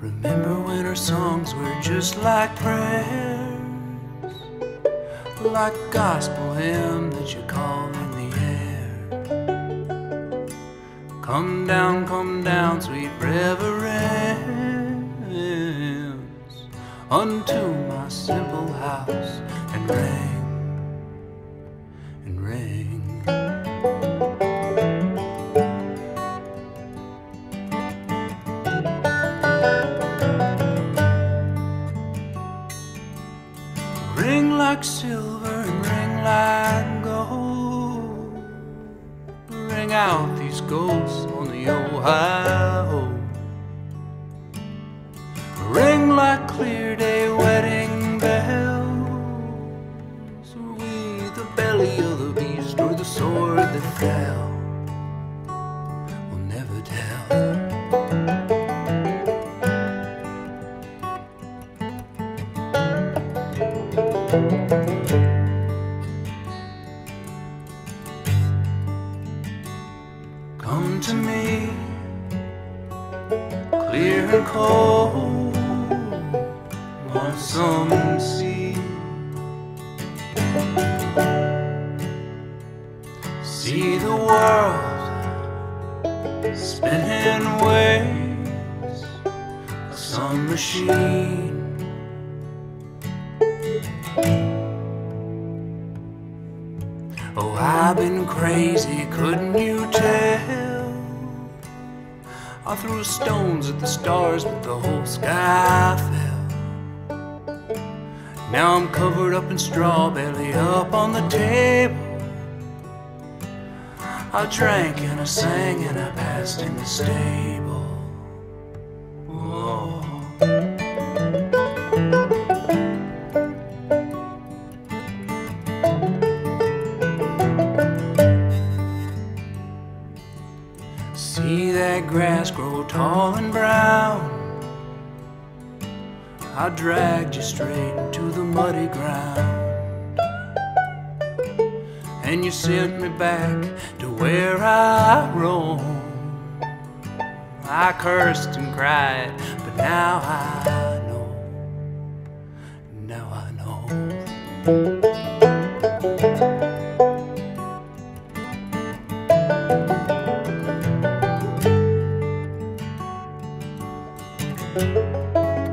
Remember when our songs were just like prayers, like a gospel hymn that you call in the air. Come down, come down, sweet reverence, unto my simple house and rain. Out these ghosts on the Ohio. Ring like clear cold, on some sea. See the world spinning waves, like some machine. Oh, I've been crazy, couldn't you tell? I threw stones at the stars, but the whole sky fell. Now I'm covered up in straw, belly up on the table. I drank and I sang and I passed in the stable. Grass grow tall and brown. I dragged you straight into the muddy ground. And you sent me back to where I roam. I cursed and cried, but now I know. Now I know.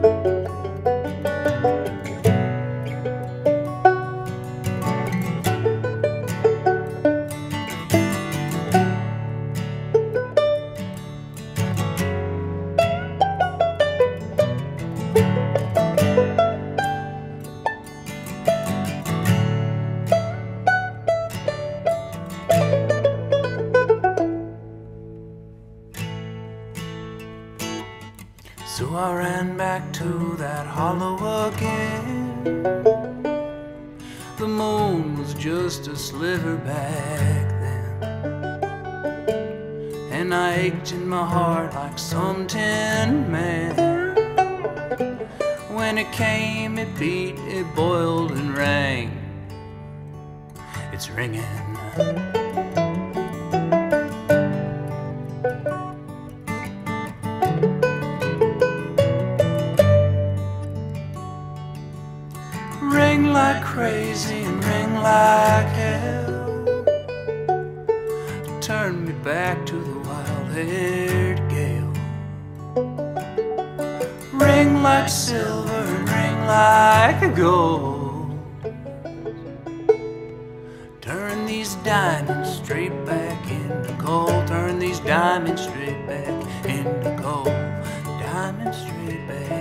So I ran back to that hollow again. The moon was just a sliver back then. And I ached in my heart like some tin man. When it came, it beat, it boiled and rang. It's ringing. Like crazy and ring like hell. Turn me back to the wild haired gale. Ring like silver and ring like gold. Turn these diamonds straight back into gold. Turn these diamonds straight back into gold. Diamonds straight back